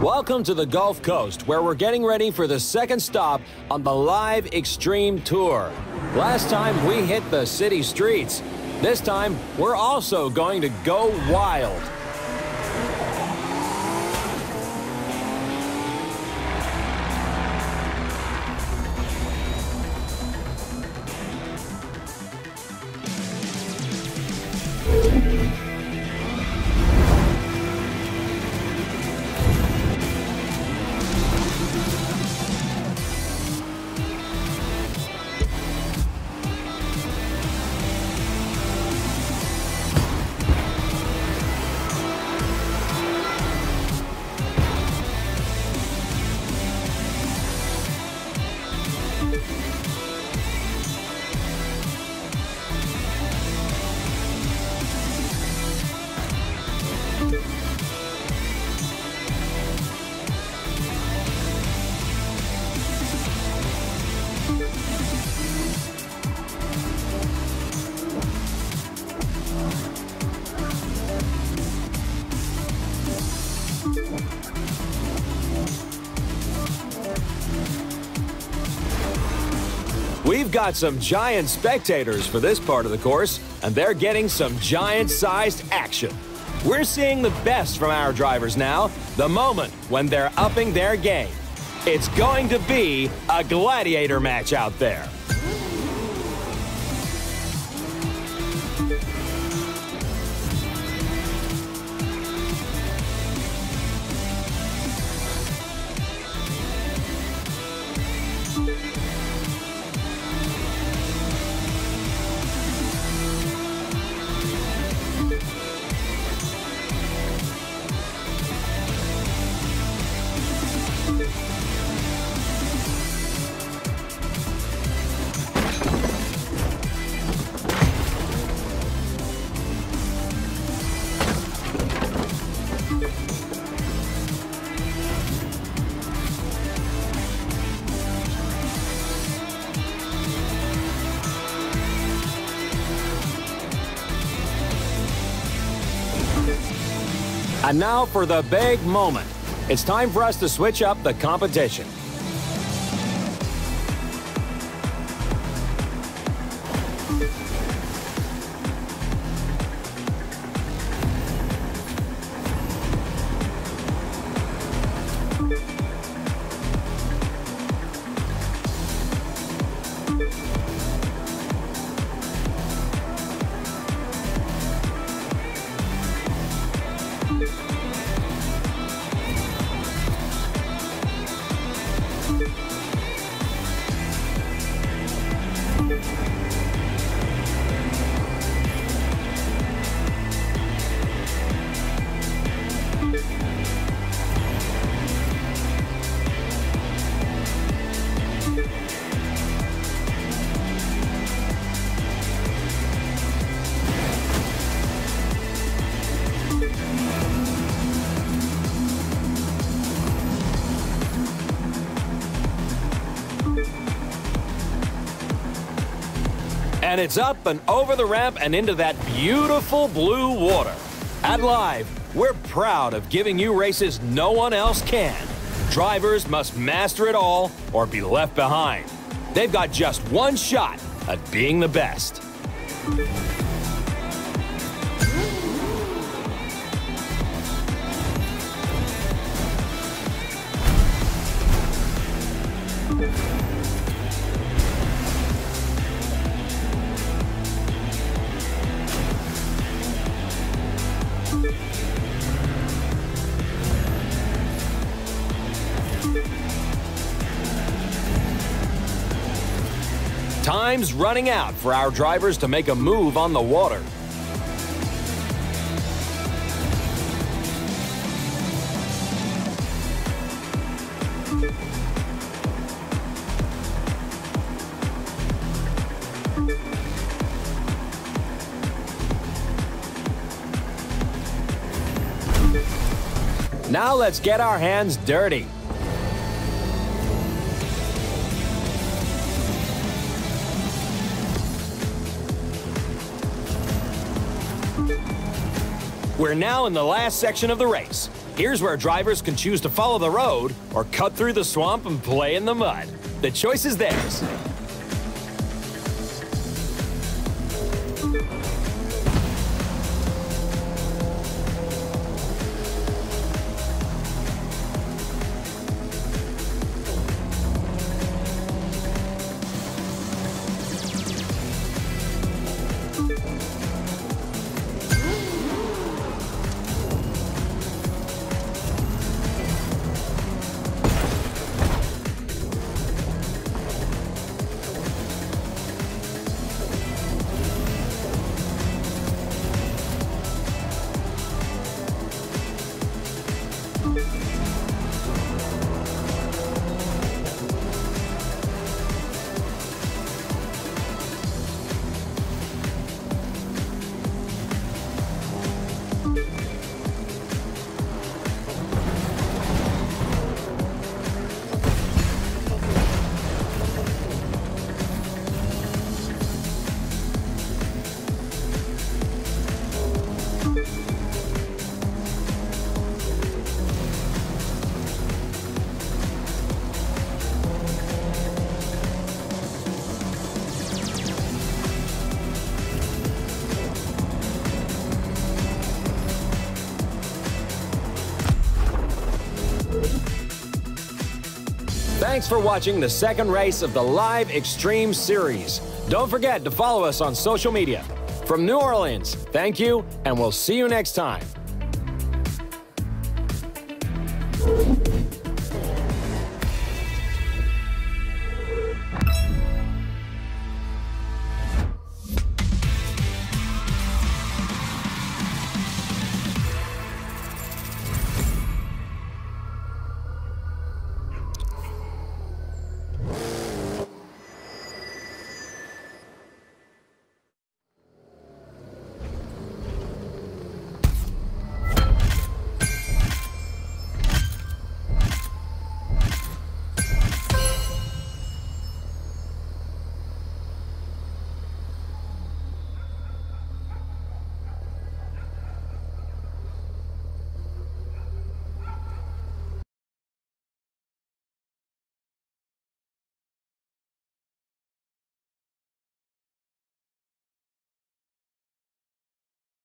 Welcome to the Gulf Coast, where we're getting ready for the second stop on the Live Xtrem Tour. Last time we hit the city streets. This time, we're also going to go wild. We've got some giant spectators for this part of the course, and they're getting some giant-sized action. We're seeing the best from our drivers now, the moment when they're upping their game. It's going to be a gladiator match out there. And now for the big moment. It's time for us to switch up the competition. And it's up and over the ramp and into that beautiful blue water. At Live, we're proud of giving you races no one else can. Drivers must master it all or be left behind. They've got just one shot at being the best. Time's running out for our drivers to make a move on the water. Now let's get our hands dirty. We're now in the last section of the race. Here's where drivers can choose to follow the road or cut through the swamp and play in the mud. The choice is theirs. Thanks for watching the second race of the Live Xtrem Series. Don't forget to follow us on social media. From New Orleans, thank you, and we'll see you next time.